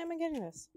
am I getting this?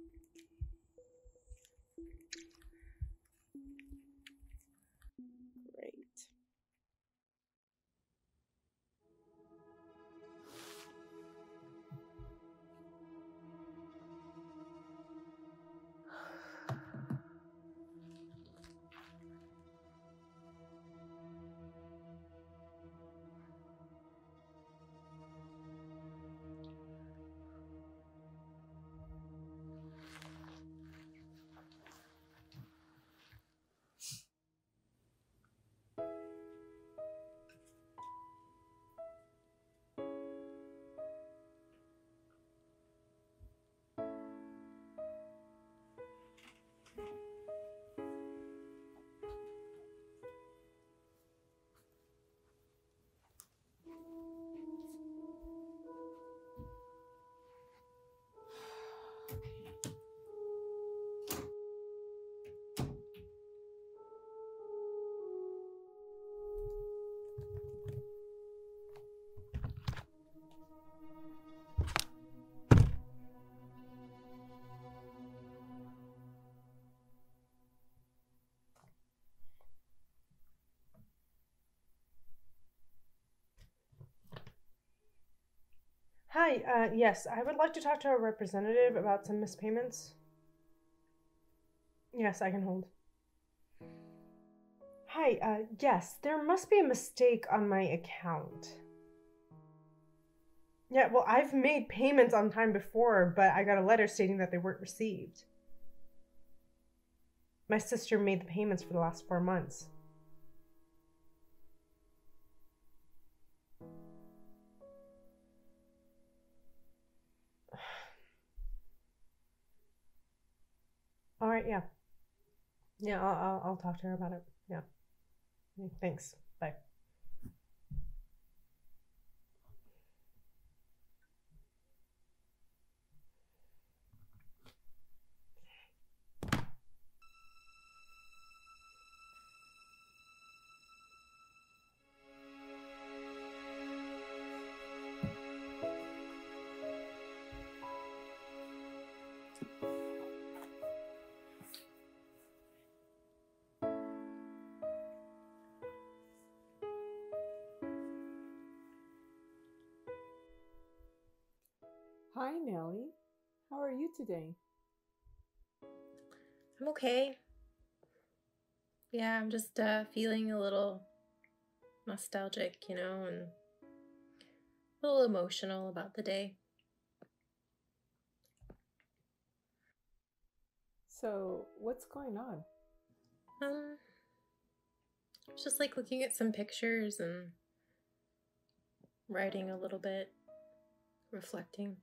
Hi, uh, yes, I would like to talk to a representative about some mispayments. Yes, I can hold. Hi, uh, yes, there must be a mistake on my account. Yeah, well, I've made payments on time before, but I got a letter stating that they weren't received. My sister made the payments for the last four months. Right, yeah. Yeah, I'll, I'll, I'll talk to her about it. Yeah. Thanks. Bye. Hi, Nellie. How are you today? I'm okay. Yeah, I'm just uh, feeling a little nostalgic, you know, and a little emotional about the day. So, what's going on? Um, I was just like looking at some pictures and writing a little bit, reflecting.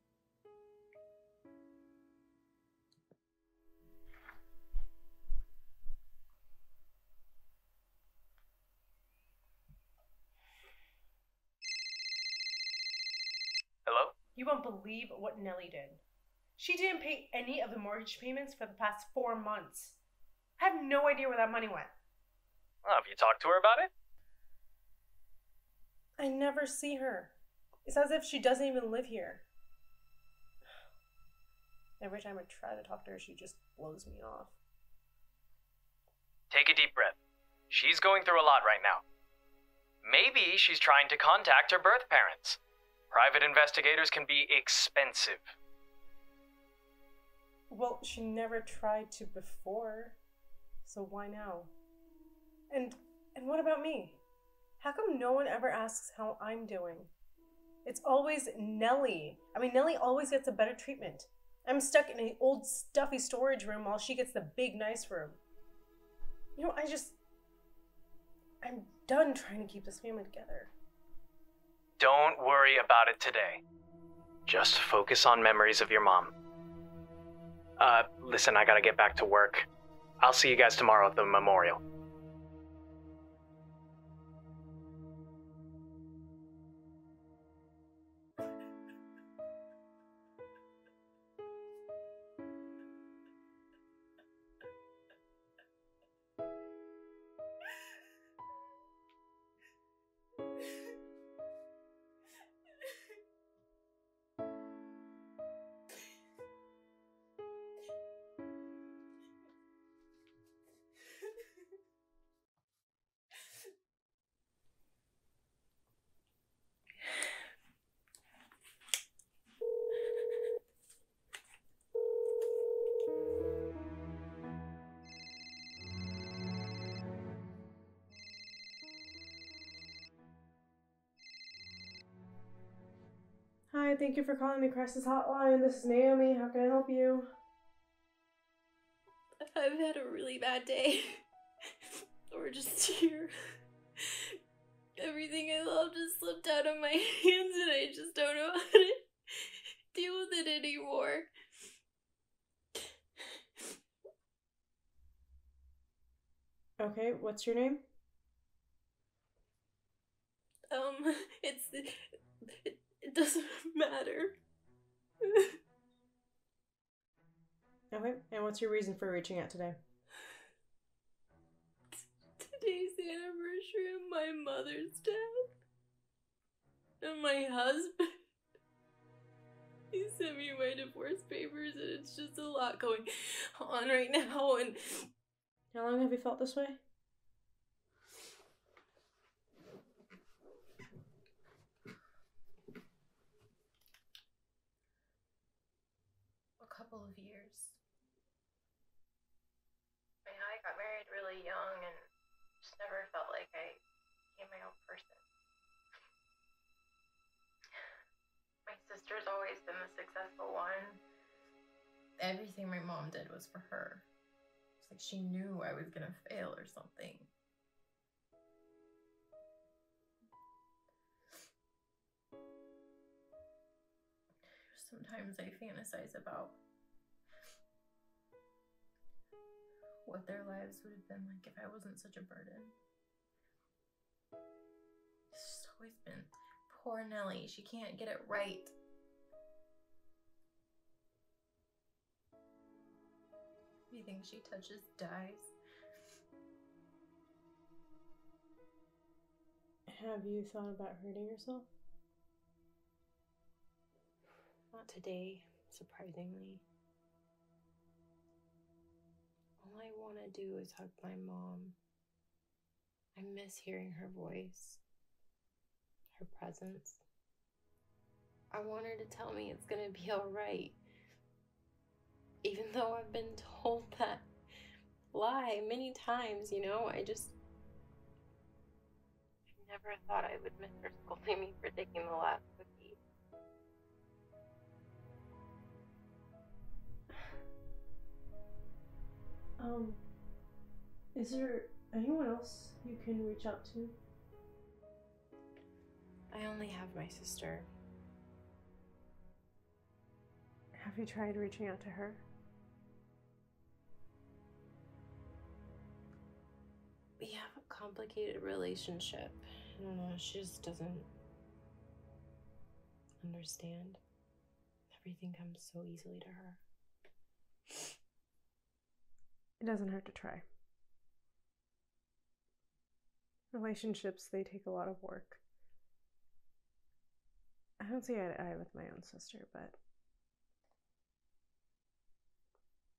You won't believe what Nellie did. She didn't pay any of the mortgage payments for the past four months. I have no idea where that money went. Oh, have you talked to her about it? I never see her. It's as if she doesn't even live here. Every time I try to talk to her, she just blows me off. Take a deep breath. She's going through a lot right now. Maybe she's trying to contact her birth parents. Private investigators can be expensive. Well, she never tried to before, so why now? And and what about me? How come no one ever asks how I'm doing? It's always Nellie. I mean, Nellie always gets a better treatment. I'm stuck in an old stuffy storage room while she gets the big nice room. You know, I just I'm done trying to keep this family together. Don't worry about it today. Just focus on memories of your mom. Uh, listen, I gotta get back to work. I'll see you guys tomorrow at the memorial. Hi, thank you for calling the crisis hotline. This is Naomi. How can I help you? I've had a really bad day. or just here. Everything I love just slipped out of my hands and I just don't know how to deal with it anymore. Okay, what's your name? What's your reason for reaching out today? Today's the anniversary of my mother's death. And my husband. He sent me my divorce papers, and it's just a lot going on right now. And How long have you felt this way? a couple of years. I mean, I got married really young and just never felt like I became my own person. My sister's always been the successful one. Everything my mom did was for her. It's like she knew I was gonna fail or something. Sometimes I fantasize about what their lives would have been like if I wasn't such a burden. It's always been poor Nellie. She can't get it right. Everything she touches dies. Have you thought about hurting yourself? Not today, surprisingly. All I want to do is hug my mom. I miss hearing her voice, her presence. I want her to tell me it's going to be alright. Even though I've been told that lie many times, you know, I just. I never thought I would miss her scolding me for taking the last Um, is there anyone else you can reach out to? I only have my sister. Have you tried reaching out to her? We have a complicated relationship. I don't know, she just doesn't understand. Everything comes so easily to her. It doesn't hurt to try. Relationships, they take a lot of work. I don't see eye to eye with my own sister, but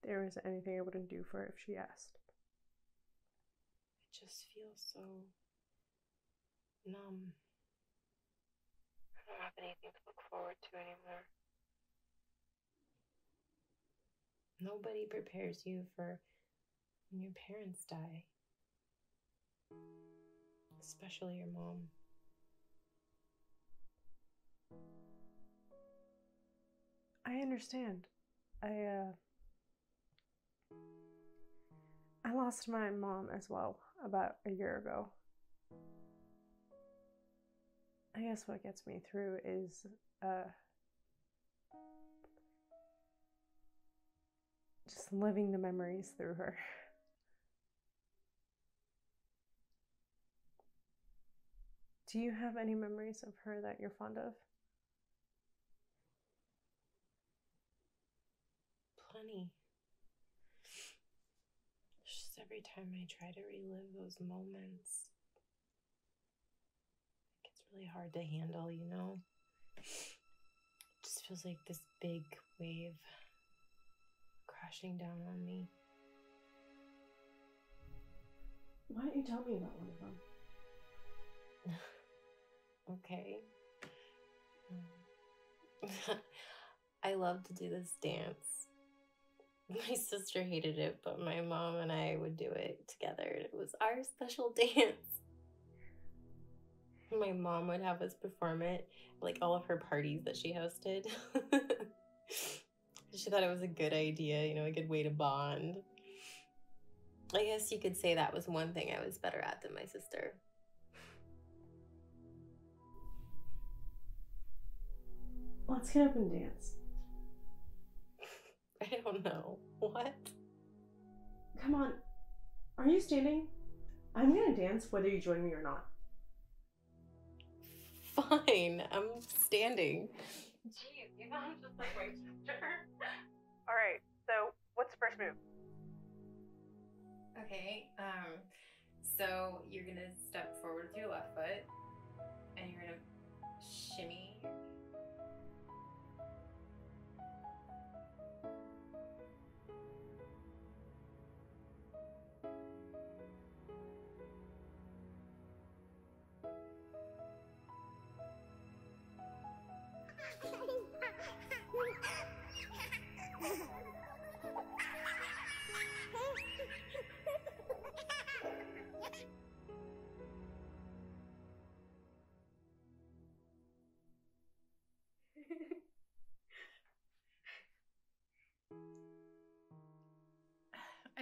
there isn't anything I wouldn't do for her if she asked. It just feels so numb. I don't have anything to look forward to anymore. Nobody prepares you for when your parents die, especially your mom. I understand. I uh I lost my mom as well about a year ago. I guess what gets me through is uh just living the memories through her. Do you have any memories of her that you're fond of? Plenty. Just every time I try to relive those moments, it gets really hard to handle, you know? It just feels like this big wave crashing down on me. Why don't you tell me about one of them? Okay. I love to do this dance. My sister hated it, but my mom and I would do it together. It was our special dance. My mom would have us perform it, like all of her parties that she hosted. she thought it was a good idea, you know, a good way to bond. I guess you could say that was one thing I was better at than my sister. Let's get up and dance. I don't know. What? Come on. Are you standing? I'm gonna dance whether you join me or not. Fine, I'm standing. Jeez, you know I'm just like my sister. Alright, so what's the first move? Okay, um, so you're gonna step forward with your left foot, and you're gonna shimmy.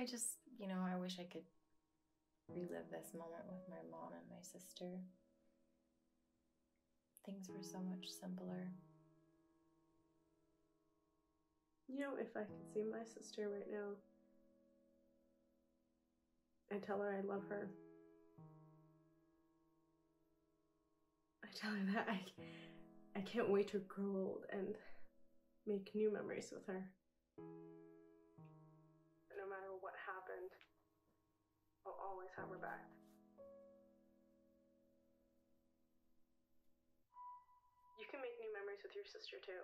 I just, you know, I wish I could relive this moment with my mom and my sister. Things were so much simpler. You know, if I could see my sister right now, I tell her I love her. I tell her that I, I can't wait to grow old and make new memories with her. I'll always have her back. You can make new memories with your sister too.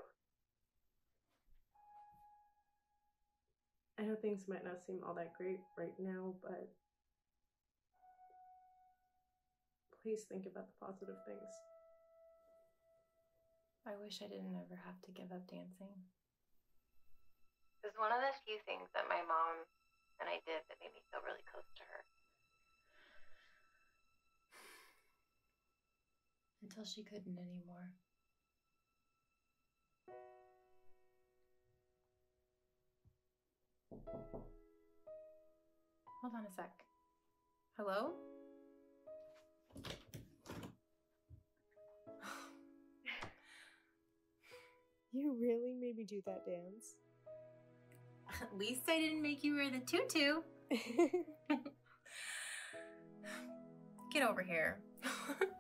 I know things might not seem all that great right now, but please think about the positive things. I wish I didn't ever have to give up dancing. It was one of the few things that my mom and I did that made me feel really close to her. Until she couldn't anymore. Hold on a sec. Hello? You really made me do that dance. At least I didn't make you wear the tutu. Get over here.